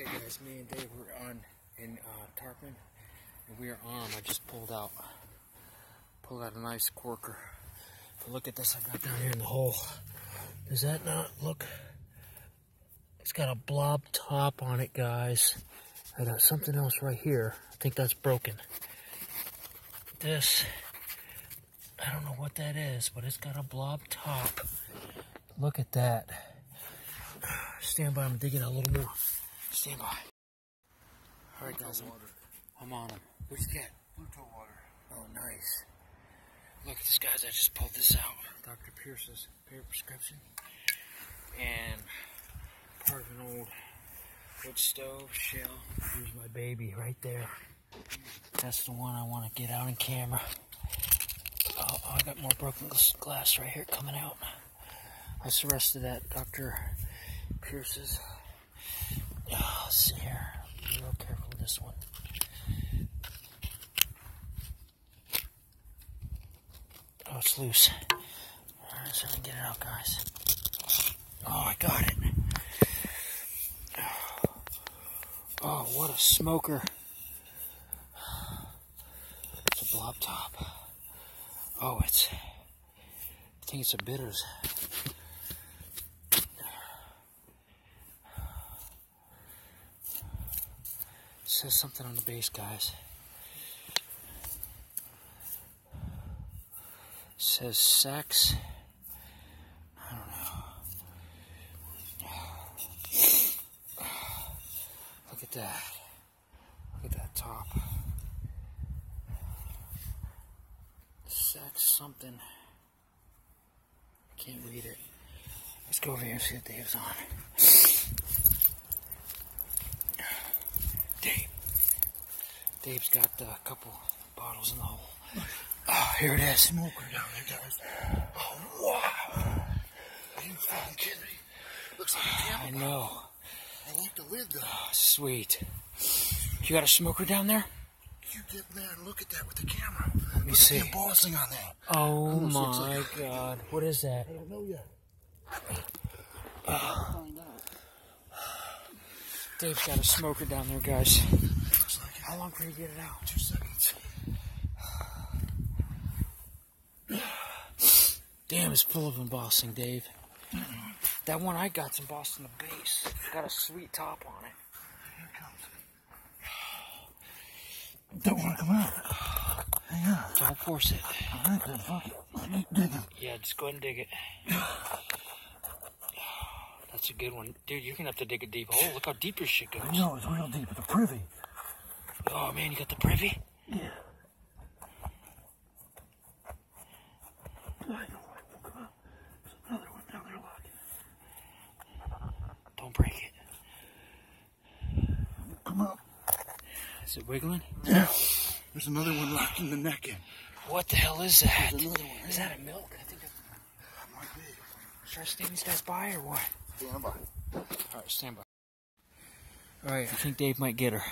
Okay, guys, me and Dave were on in uh, Tarpon, and we are on. I just pulled out, pulled out a nice corker. Look at this I got down here in the hole. Does that not look? It's got a blob top on it, guys. I got something else right here. I think that's broken. This, I don't know what that is, but it's got a blob top. Look at that. Stand by, I'm digging a little more. Stand by. All right, guys, I'm, I'm on him. What'd you get? Pluto water. Oh, nice. Look at this, guys. I just pulled this out. Dr. Pierce's paper prescription. And part of an old wood stove shell. Here's my baby right there. That's the one I want to get out in camera. Oh, oh, I got more broken glass right here coming out. That's the rest of that Dr. Pierce's. Oh, see here. Be real careful with this one. Oh, it's loose. Alright, so let me get it out, guys. Oh, I got it. Oh, what a smoker. It's a blob top. Oh, it's. I think it's a bitters. Says something on the base, guys. It says sex. I don't know. Look at that. Look at that top. Sex something. I can't read it. Let's go over here and see what Dave's on. Dave's got uh, a couple bottles in the hole. Oh, here it is. Smoker down there, guys. Oh, wow. Are you fucking kidding me? Looks like a I camera. know. I like the lid, though. Oh, sweet. You got a smoker down there? You get there and look at that with the camera. Let me look see. at the embossing on oh that. Oh Almost my like- god. What is that? I don't know yet. Ah. Dave's got a smoker down there, guys. Looks like it. How long can you get it out? Two seconds. Damn, it's full of embossing, Dave. That one I got's embossed in the base. Got a sweet top on it. Here it comes. Don't want to come out. Hang on. Don't force it. All right, then, fuck it. Dig it. Yeah, just go ahead and dig it. That's a good one. Dude, you're gonna have to dig a deep hole. Look how deep your shit goes. I know, it's real deep. It's a privy. Oh man, you got the privy? Yeah. I know. Come on. There's another one down there, look. Don't break it. Come up. Is it wiggling? Yeah. There's another one locking the neck in. What the hell is that? There's another one. Is that a milk? I think. I- Might be. Should I stand these guys by or what? Stand by. All right, stand by. All right, I think Dave might get her.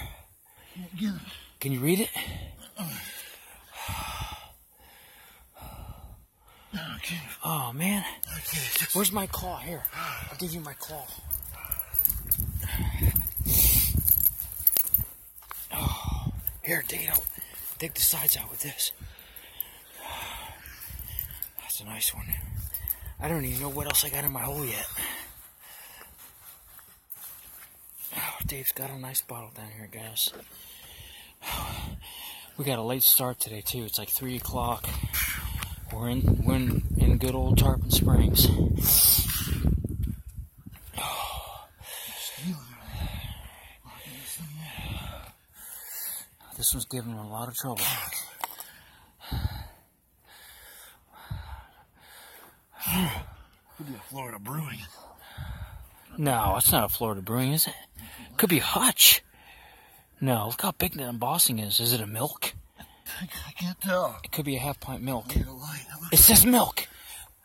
Can you read it? Oh man, where's my claw? Here, I'll give you my claw. Oh, here, dig it out. Dig the sides out with this. That's a nice one. I don't even know what else I got in my hole yet. Oh, Dave's got a nice bottle down here, guys. We got a late start today too. It's like three o'clock. We're in we're in, in good old Tarpon Springs. This one's giving him a lot of trouble. Could be a Florida brewing. No, it's not a Florida Brewing, is it? Could be Hutch. No, look how big that embossing is. Is it a milk? I, I can't tell. It could be a half pint milk. Need a light. It says milk.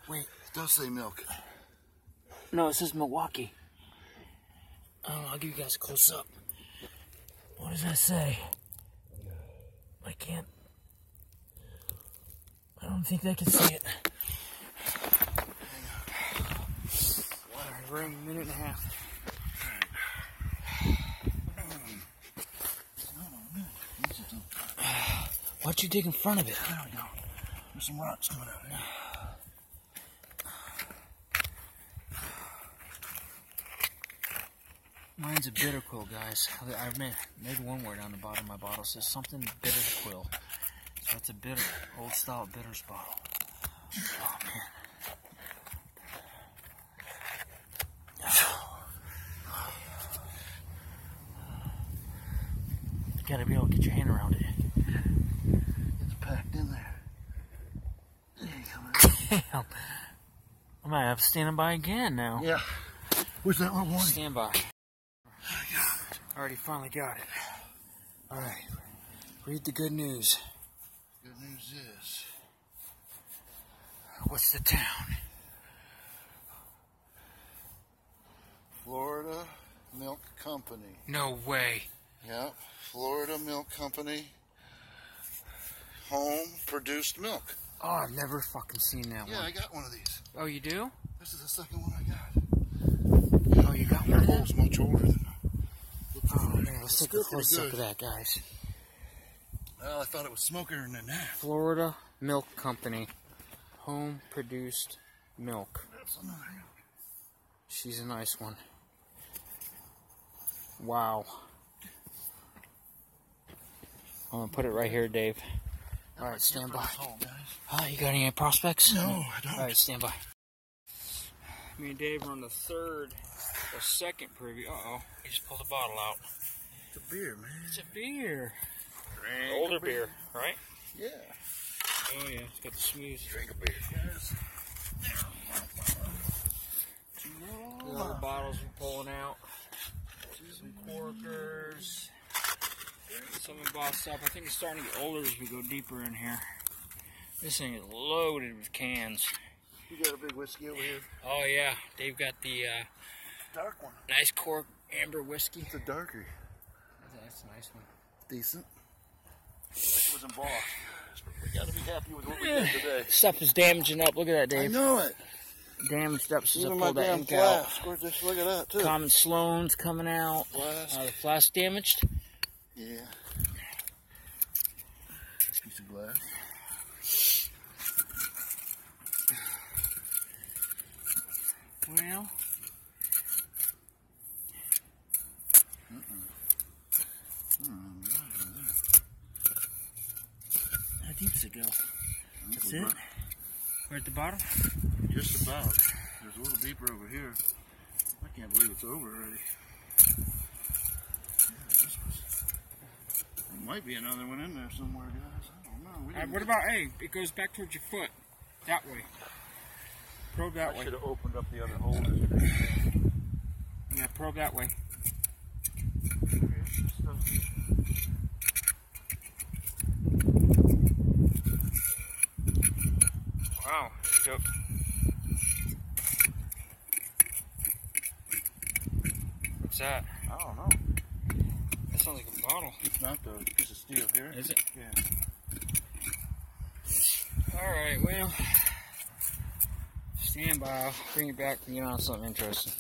Wait, it does say milk. No, it says Milwaukee. Oh, I'll give you guys a close up. What does that say? I can't. I don't think they can see it. Alright, we're in a minute and a half. Why'd you dig in front of it? I don't know. There's some rocks coming out here. Mine's a bitter quill, guys. I've made, made one word on the bottom of my bottle. It says something bitter quill. So it's a bitter, old style bitters bottle. Oh, man. You gotta be able to get your hand around it. It's packed in there. There you come. Damn. I might have to stand by again now. Yeah. Where's that little warning? Stand by. Already finally got it. Alright. Read the good news. Good news is, What's the town? Florida Milk Company. No way. Yep, Florida Milk Company. Home produced milk. Oh, I've never fucking seen that Yeah, one. Yeah, I got one of these. Oh, you do? This is the second one I got. Oh, you got one? of hole's much older than Oh, man, let's take a close look at that, guys. Well, I thought it was smokier than that. Florida Milk Company. Home produced milk. She's a nice one. Wow. I'm gonna put it right here, Dave. Alright, stand by. hole, guys. Oh, you got any prospects? No, I don't. Alright, stand by. Me and Dave are on the third or second privy. Uh oh. He just pulled a bottle out. It's a beer, man. It's a beer. Drink Older a beer, right? Yeah. Oh yeah, it's got the smooth. Drink a beer, guys. The other bottles we're pulling out. Some corkers. Some embossed up. I think it's starting to get older as we go deeper in here. This thing is loaded with cans. You got a big whiskey over here. Oh yeah, they've got the uh, Dark one. nice cork amber whiskey. It's a darker. That's a nice one. Decent. It was embossed. We gotta be happy with what we did today. Stuff is damaging up. Look at that, Dave. I know it. Damaged up since I Even my pulled that damn ink out. Look at that too. Common Sloan's coming out. Flask. Uh, the flask damaged. Yeah. Piece of glass. Well. How deep does it go? Mm-hmm. That's it? We're at the bottom? Just about. There's a little deeper over here. I can't believe it's over already. Yeah, this was- There might be another one in there somewhere, guys. I don't know. We Uh, didn't what about, hey, it goes back towards your foot. That way. Probe that I way. should have opened up the other hole. Yeah, probe that way. Wow. Yep. What's that? I don't know. That sounds like a bottle. It's not the piece of steel here. Is it? Yeah. Alright, well. Stand by. I'll bring you back when you're on something interesting.